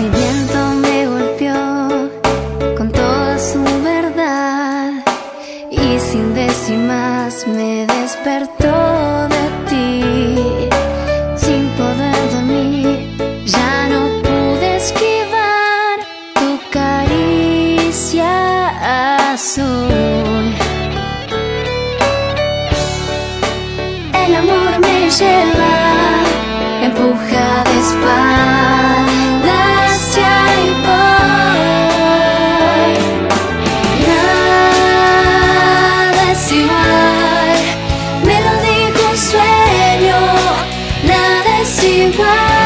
El viento me golpeó con toda su verdad y sin décimas me despertó de ti. Sin poder dormir, ya no pude esquivar tu caricia azul. El amor me llevó. world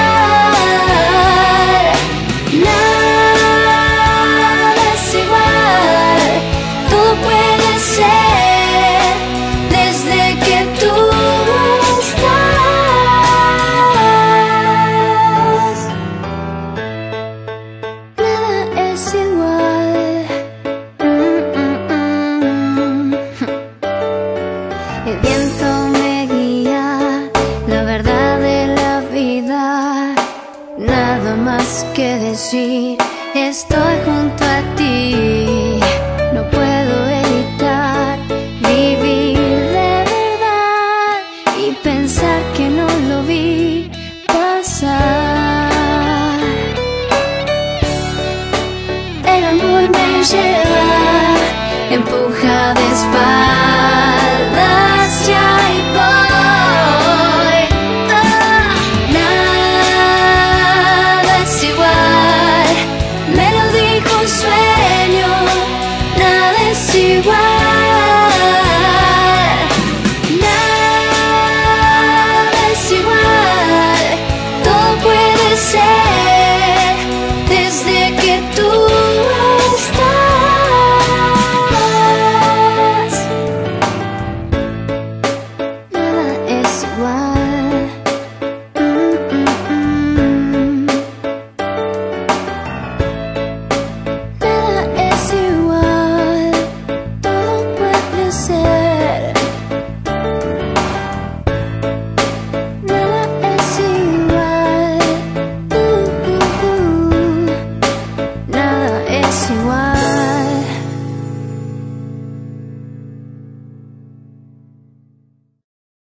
más que decir, estoy junto a ti. No puedo evitar vivir de verdad y pensar que no lo vi pasar. El amor me lleva, empuja de espaldas